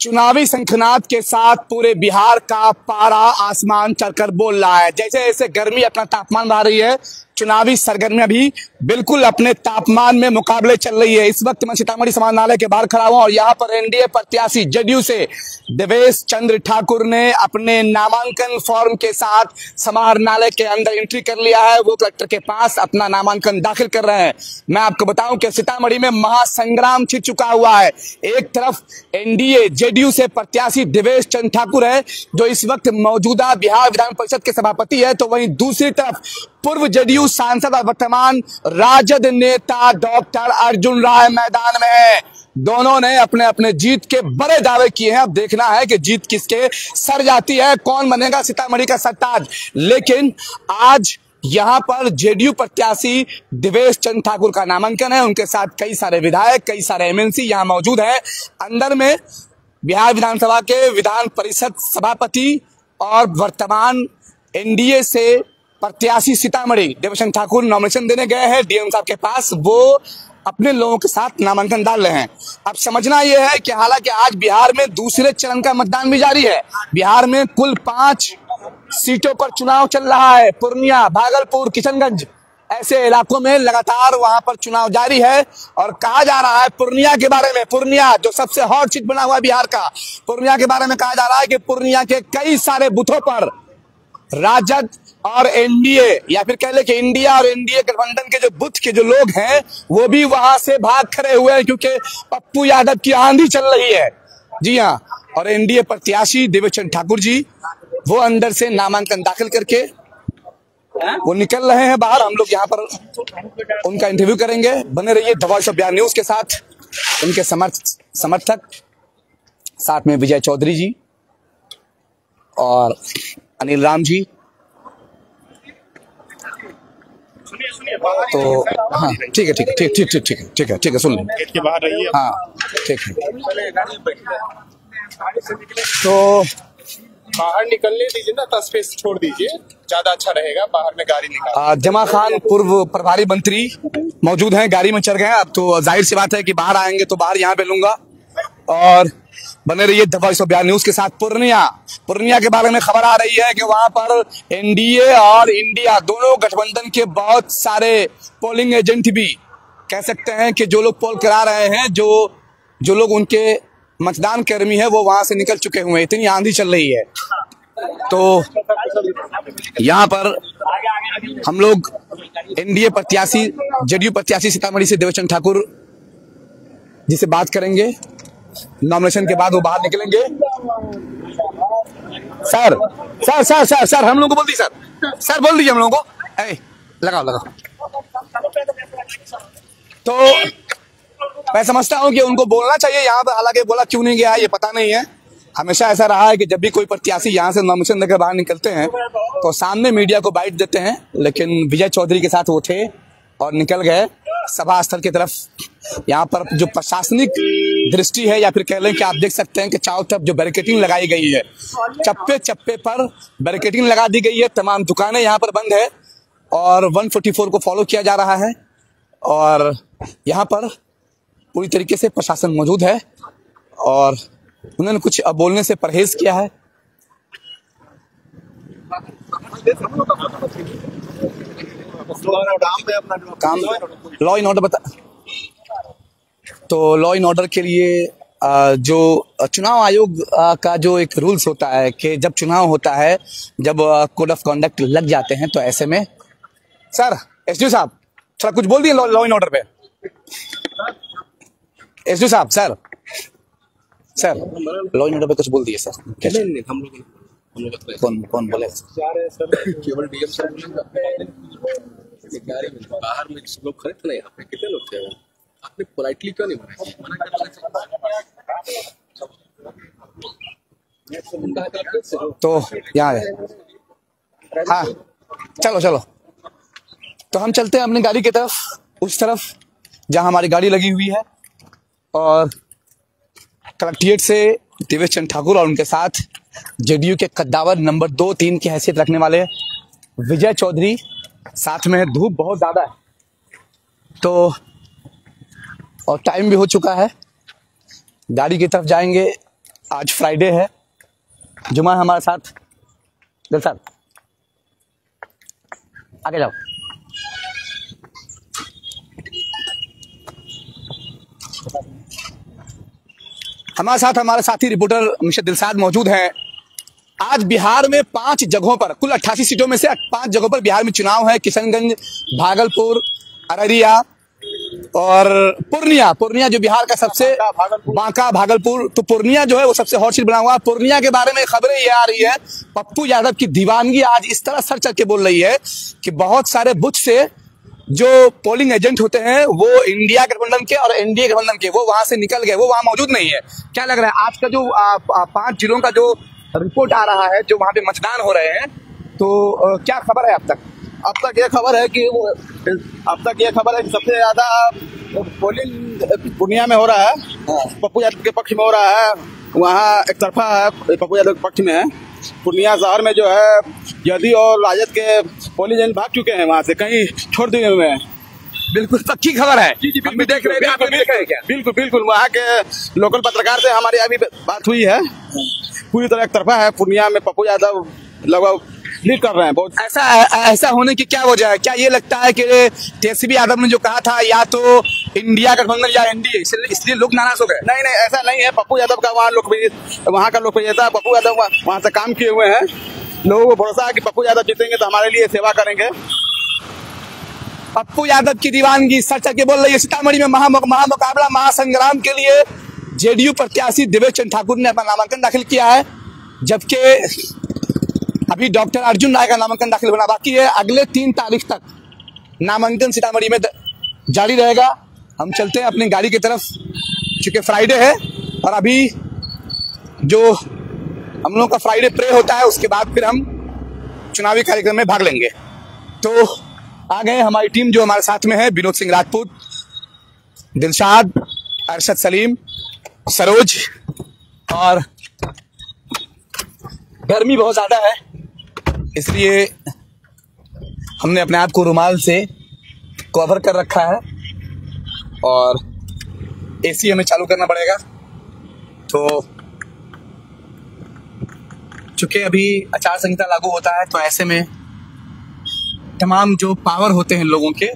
चुनावी संखनाद के साथ पूरे बिहार का पारा आसमान चढ़कर बोल रहा है। जैसे जैसे गर्मी अपना तापमान बढ़ा रही है चुनावी सरगर्मियाँ भी बिल्कुल अपने तापमान में मुकाबले चल रही है। इस वक्त मैं सीतामढ़ी समाहरणालय के बाहर खड़ा हुआ और यहाँ पर एनडीए प्रत्याशी जदयू से देवेश चंद्र ठाकुर ने अपने नामांकन फॉर्म के साथ समाहरणालय के अंदर एंट्री कर लिया है। वो कलेक्टर के पास अपना नामांकन दाखिल कर रहे हैं। मैं आपको बताऊँ कि सीतामढ़ी में महासंग्राम छिड़ चुका हुआ है। एक तरफ़ एनडीए जेडीयू से प्रत्याशी देवेश चंद्र ठाकुर है, जो इस वक्त मौजूदा बिहार विधान परिषद के सभापति है तो वहीं दूसरी तरफ़ पूर्व जेडीयू सांसद और वर्तमान राजद नेता डॉक्टर अर्जुन राय मैदान में। है दोनों ने अपने अपने जीत के बड़े दावे किए हैं। अब देखना है कि जीत किसके सर जाती है, कौन बनेगा सीतामढ़ी का सरताज लेकिन आज यहाँ पर जेडीयू प्रत्याशी देवेश चंद्र ठाकुर का नामांकन है। उनके साथ कई सारे विधायक, कई सारे एमएनसी यहाँ मौजूद है। अंदर में बिहार विधानसभा के विधान परिषद सभापति और वर्तमान एनडीए से प्रत्याशी सीतामढ़ी देवचंद ठाकुर नॉमिनेशन देने गए हैं। डीएम साहब के पास वो अपने लोगों के साथ नामांकन डाल रहे हैं। अब समझना यह है कि हालाँकि आज बिहार में दूसरे चरण का मतदान भी जारी है। बिहार में कुल पाँच सीटों पर चुनाव चल रहा है। पूर्णिया, भागलपुर, किशनगंज, ऐसे इलाकों में लगातार वहाँ पर चुनाव जारी है। और कहा जा रहा है पूर्णिया के बारे में, पूर्णिया जो सबसे हॉट सीट बना हुआ है बिहार का, पूर्णिया के बारे में कहा जा रहा है कि पूर्णिया के कई सारे बूथों पर राजद और एनडीए या फिर कह ले कि इंडिया और एनडीए गठबंधन के जो बुथ के जो लोग हैं वो भी वहाँ से भाग खड़े हुए हैं क्योंकि पप्पू यादव की आंधी चल रही है। जी हाँ और एनडीए प्रत्याशी देवेचंद ठाकुर जी वो अंदर से नामांकन दाखिल करके वो निकल रहे हैं बाहर। हम लोग यहाँ पर उनका इंटरव्यू करेंगे। बने रहिए दवा सब बयान न्यूज़ के साथ। उनके समर्थ समर्थक साथ में विजय चौधरी जी और अनिल राम जी। तो हाँ ठीक है ठीक है ठीक ठीक ठीक ठीक है ठीक है ठीक है सुन लें। हाँ ठीक है। तो बाहर निकलने दीजिए ना तो स्पेस छोड़ दीजिए। ज़्यादा अच्छा रहेगा बाहर में गाड़ी निकाल। जमा खान पूर्व प्रभारी मंत्री मौजूद हैं गाड़ी में चढ़ गए हैं। अब तो ज़ाहिर सी बात है कि बाहर आएँगे तो बाहर यहाँ पे लूँगा। और बने रहिए दफ़ा सौ बयान न्यूज़ के साथ पूर्णिया। पूर्णिया के बारे में खबर आ रही है कि वहाँ पर एनडीए और इंडिया दोनों गठबंधन के बहुत सारे पोलिंग एजेंट भी कह सकते हैं कि जो लोग पोल करा रहे हैं, जो जो लोग उनके मतदान कर्मी है, वो वहाँ से निकल चुके हुए इतनी आंधी चल रही है। तो यहाँ पर हम लोग एनडीए प्रत्याशी जेडीयू प्रत्याशी सीतामढ़ी से देवचंद ठाकुर जी से बात करेंगे। नॉमिनेशन के बाद वो बाहर निकलेंगे। Sir sir sir sir sir हम लोग को बोल दी सर सर बोल दीजिए हम लोगों को। ए, लगाओ लगाओ। तो मैं समझता हूँ कि उनको बोलना चाहिए। यहाँ पर हालाँकि बोला क्यों नहीं गया ये पता नहीं है। हमेशा ऐसा रहा है कि जब भी कोई प्रत्याशी यहाँ से नॉमिनेशन देकर बाहर निकलते हैं तो सामने मीडिया को बाइट देते हैं लेकिन विजय चौधरी के साथ वो थे और निकल गए सभा स्थल की तरफ़। यहाँ पर जो प्रशासनिक दृष्टि है या फिर कह लें कि आप देख सकते हैं कि चारों तरफ़ जो बैरिकेटिंग लगाई गई है। चप्पे चप्पे पर बैरिकेटिंग लगा दी गई है। तमाम दुकानें यहाँ पर बंद है और 144 को फॉलो किया जा रहा है और यहाँ पर पूरी तरीके से प्रशासन मौजूद है और उन्होंने कुछ बोलने से परहेज किया है। काम लॉ इन ऑर्डर बता तो लॉ इन ऑर्डर के लिए जो चुनाव आयोग का जो एक रूल्स होता है कि जब चुनाव होता है जब कोड ऑफ़ कंडक्ट लग जाते हैं तो ऐसे में सर एस साहब थोड़ा कुछ बोल दिए लॉ इन ऑर्डर पे। एस साहब sir sir law and order पे कुछ बोल दिए सर नहीं नहीं हम लोग कौन कौन बोले? केवल डीएम सर बाहर में लोग खड़े थे ना यहाँ पे कितने लोग थे? आपने पोलाइटली क्यों नहीं मना तो यहाँ है। हाँ चलो चलो। तो हम चलते हैं अपनी गाड़ी की तरफ़ उस तरफ़ जहाँ हमारी गाड़ी लगी हुई है। और कलेक्ट्रिएट से देवेश चंद ठाकुर और उनके साथ जेडीयू के कद्दावर नंबर दो तीन की हैसियत रखने वाले विजय चौधरी साथ में है। धूप बहुत ज़्यादा है। तो और टाइम भी हो चुका है। गाड़ी की तरफ़ जाएँगे। आज फ्राइडे है। जुमा हमारे साथ। दिल साहब, आगे जाओ। हमारे साथ हमारे साथी रिपोर्टर मिस्टर दिलसाद मौजूद हैं। आज बिहार में पाँच जगहों पर, कुल 88 सीटों में से पाँच जगहों पर बिहार में चुनाव है। किशनगंज, भागलपुर, अररिया और पूर्णिया पूर्णिया जो बिहार का सबसे बांका भागलपुर। तो पूर्णिया जो है वो सबसे हॉट सीट बना हुआ है। पूर्णिया के बारे में खबरें ये आ रही है पप्पू यादव की दीवानगी आज इस तरह सर चल के बोल रही है कि बहुत सारे बुथ से जो पोलिंग एजेंट होते हैं वो इंडिया गठबंधन के और एनडीए गठबंधन के वो वहाँ से निकल गए वो वहाँ मौजूद नहीं है। क्या लग रहा है आज का जो पाँच जिलों का जो रिपोर्ट आ रहा है जो वहाँ पे मतदान हो रहे हैं तो आ, क्या खबर है अब तक? अब तक ये खबर है कि वो अब तक ये खबर है कि सबसे ज़्यादा पोलिंग पूर्णिया में हो रहा है? पप्पू यादव के पक्ष में हो रहा है। वहाँ एक तरफा है पप्पू यादव के पक्ष में है। पूर्णिया शहर में जो है यदि और राजद के पोलिंग एजेंट भाग चुके हैं वहाँ से कहीं छोड़ दिए हुए हैं। बिल्कुल सच्ची खबर है। हम भी देख रहे हैं आप देख रहे हैं क्या? बिल्कुल बिल्कुल वहाँ के लोकल पत्रकार से हमारी अभी बात हुई है। पूरी तरह एक तरफा है पूर्णिया में पप्पू यादव लगभग लीड कर रहे हैं बहुत। ऐसा ऐसा होने की क्या वजह है? क्या ये लगता है कि तेजस्वी यादव ने जो कहा था या तो इंडिया गठबंधन या एनडीए इसलिए लोग नाराज़ हो गए? नहीं नहीं ऐसा नहीं है। पप्पू यादव का वहाँ लोकप्रिय वहाँ का लोकप्रियता पप्पू यादव वहाँ से काम किए हुए हैं। लोगों को भरोसा है कि पप्पू यादव जीतेंगे तो हमारे लिए सेवा करेंगे। पप्पू यादव की दीवानगी सच के बोल रही है सीतामढ़ी में महा महामुकाबला महासंग्राम के लिए जेडीयू प्रत्याशी देवेश चंद्र ठाकुर ने अपना नामांकन दाखिल किया है जबकि अभी डॉक्टर अर्जुन राय का नामांकन दाखिल होना बाकी है। अगले तीन तारीख तक नामांकन सीतामढ़ी में जारी रहेगा। हम चलते हैं अपनी गाड़ी की तरफ़ चूँकि फ्राइडे है और अभी जो हम लोगों का फ्राइडे प्रे होता है, उसके बाद फिर हम चुनावी कार्यक्रम में भाग लेंगे। तो आ गए हमारी टीम जो हमारे साथ में है, विनोद सिंह राजपूत, दिलशाद, अरशद सलीम, सरोज और गर्मी बहुत ज़्यादा है। इसलिए हमने अपने आप को रुमाल से कवर कर रखा है और एसी हमें चालू करना पड़ेगा। तो चूँकि अभी आचार संहिता लागू होता है तो ऐसे में तमाम जो पावर होते हैं लोगों के,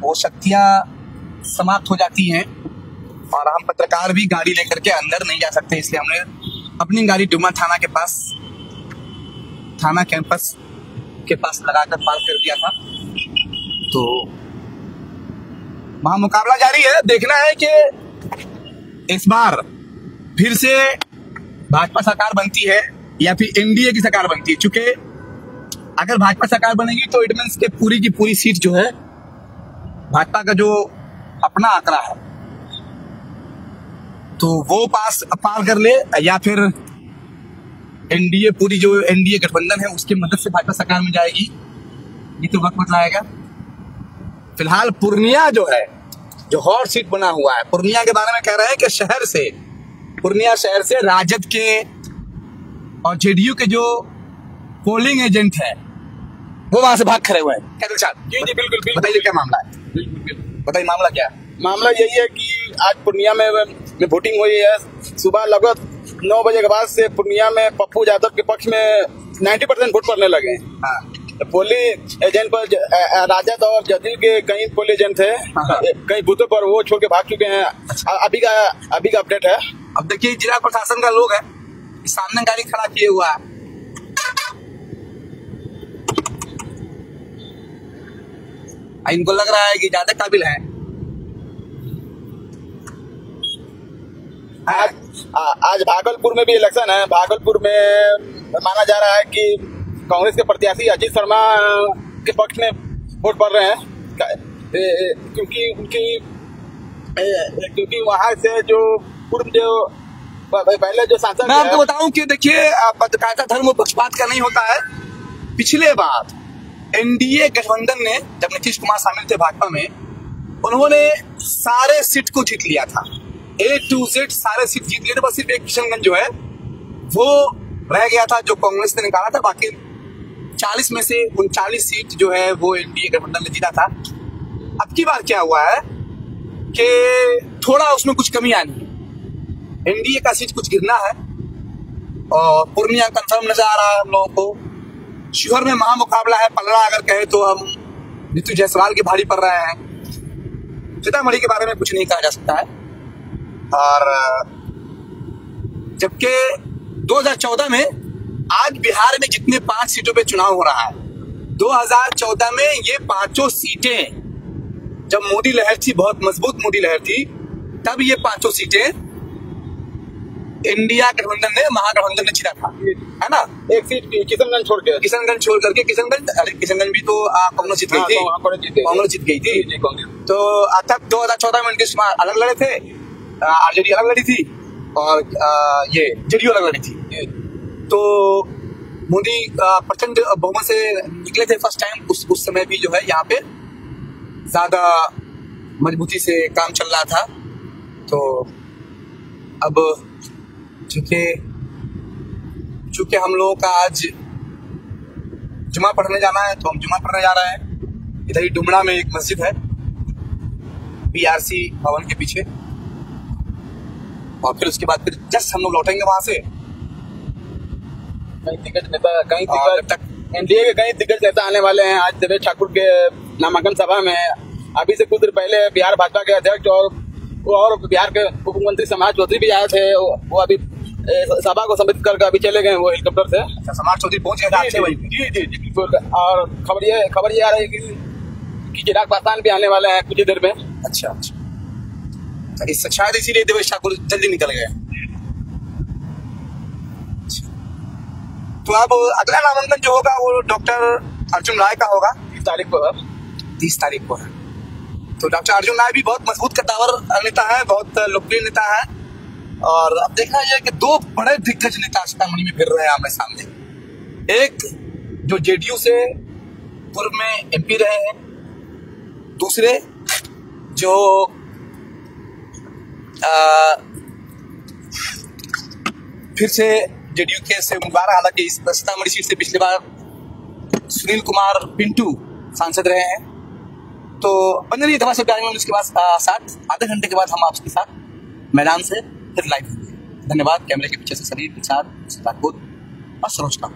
वो शक्तियाँ समाप्त हो जाती हैं और हम पत्रकार भी गाड़ी लेकर के अंदर नहीं जा सकते, इसलिए हमने अपनी गाड़ी डुमा थाना के पास थाना कैंपस के पास लगाकर पार्क कर दिया था। तो वहाँ मुकाबला जारी है। देखना है कि इस बार फिर से भाजपा सरकार बनती है या फिर एनडीए की सरकार बनती है। चूँकि अगर भाजपा सरकार बनेगी तो इट के पूरी की पूरी सीट जो है, भाजपा का जो अपना आंकड़ा है तो वो पास पार कर ले या फिर एनडीए पूरी जो एनडीए गठबंधन है उसकी मदद से भाजपा सरकार में जाएगी। ये तो वक्त बतलाएगा फ़िलहाल पूर्णिया जो है जो हॉट सीट बना हुआ है पूर्णिया के बारे में कह रहे हैं कि शहर से पूर्णिया शहर से राजद के और जेडीयू के जो पोलिंग एजेंट है वो वहाँ से भाग खड़े हुए हैं। जी जी बिल्कुल बिल्कुल। बताइए क्या मामला है? बताइए मामला क्या मामला यही है कि आज पूर्णिया में, में वोटिंग हुई है। सुबह लगभग नौ बजे के बाद से पूर्णिया में पप्पू यादव के पक्ष में 90 परसेंट वोट पड़ने लगे। हाँ। तो पोलिंग एजेंट पर राजद और जदयू के कई पोली एजेंट थे हाँ। कई बूथों पर वो छोड़ के भाग चुके हैं। अभी का अभी का अपडेट है। अब देखिए जिला प्रशासन का लोग है। सामने गाड़ी खड़ा किए हुआ है इनको लग रहा है कि ज़्यादा काबिल है। आज आ- आज भागलपुर में भी इलेक्शन है। भागलपुर में माना जा रहा है कि कांग्रेस के प्रत्याशी अजीत शर्मा के पक्ष में वोट पड़ रहे हैं। क्योंकि उनकी क्योंकि वहाँ से जो पूर्व जो पहले जो सांसद मैं आपको बताऊँ कि देखिए पत्रकारिता धर्म पक्षपात का नहीं होता है। पिछले बार एनडीए गठबंधन ने जब नीतीश कुमार शामिल थे भाजपा में उन्होंने सारे सीट को जीत लिया था। ए टू जेड सारे सीट जीत लिए थे, बस सिर्फ़ एक किशनगंज जो है, वो रह गया था जो कांग्रेस ने निकाला था। बाकी चालीस में से उनचालीस सीट जो है, वो एनडीए गठबंधन ने जीता था। अब की बार क्या हुआ है कि थोड़ा उसमें कुछ कमी आनी है। एनडीए का सीट कुछ गिरना है और पूर्णिया कंफर्म नज़र आ रहा है हम लोगों को। शिवहर में महामुकाबला है, पलड़ा अगर कहे तो हम नीतू जायसवाल के भारी पड़ रहे हैं। सीतामढ़ी के बारे में कुछ नहीं कहा जा सकता है। और जबकि 2014 में आज बिहार में जितने पाँच सीटों पे चुनाव हो रहा है 2014 में ये पाँचों सीटें जब मोदी लहर थी बहुत मज़बूत मोदी लहर थी तब ये पाँचों सीटें इंडिया गठबंधन ने महागठबंधन ने जीता था। है ना? एक सीट किशनगंज छोड़ के। किशनगंज छोड़ करके किशनगंज अरे किशनगंज भी तो कांग्रेस जीत गई हाँ, थी। तो कांग्रेस जीत गई। कांग्रेस जीत गई थी। तो तब दो हज़ार चौदह में नीतीश कुमार अलग लड़े थे। आरजेडी अलग लड़ी थी और ये जेडीयू अलग लड़ी थी। तो मोदी प्रचंड बहुमत से निकले थे फ़र्स्ट टाइम उस उस समय भी जो है यहाँ पे ज़्यादा मजबूती से काम चल रहा था। तो अब चूँकि चूँकि हम लोगों का आज जुमा पढ़ने जाना है तो हम जुमा पढ़ने जा रहे हैं। इधर ही डुमरा में एक मस्जिद है बीआरसी भवन के पीछे। और फिर उसके बाद फिर जस्ट हम लोग लौटेंगे वहाँ से। कहीं दिग्गज नेता कहीं और दिग्गज एनडीए के कई दिग्गज नेता आने वाले हैं आज देवेश ठाकुर के नामांकन सभा में अभी से कुछ देर पहले बिहार भाजपा के अध्यक्ष और और बिहार के उप मुख्यमंत्री समाज चौधरी भी आए थे। वो अभी सभा को संबोधित करके अभी चले गए वो हेलीकॉप्टर से। अच्छा, समाज चौधरी पहुँच गए जी जी जी बिल्कुल। और खबर ये खबर ये आ रही है कि, कि चिराग पासवान भी आने वाले हैं कुछ ही देर में। अच्छा अच्छा। तो इस शायद इसीलिए देवेश ठाकुर जल्दी निकल गए। अच्छा। तो अब अगला नामांकन जो होगा वो डॉक्टर अर्जुन राय का होगा। इस तारीख को है। तीस तारीख को है। तो डॉक्टर अर्जुन राय भी बहुत मज़बूत कद्दावर नेता है बहुत लोकप्रिय नेता है। और अब देखना यह कि दो बड़े दिग्गज नेता सीतामढ़ी में फिर रहे हैं आमने सामने। एक जो जेडीयू से पूर्व में एमपी रहे हैं दूसरे जो फिर से जेडीयू के से उम्मीदवार हालाँकि इस सीतामढ़ी सीट से पिछली बार सुनील कुमार पिंटू सांसद रहे हैं। तो बने धमा से उसके बाद साथ, आधे घंटे के बाद हम आपके साथ मैदान से फिर लाइव होंगे। धन्यवाद, कैमरे के पीछे से सलीम के साथ और सरोज का